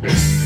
We'll.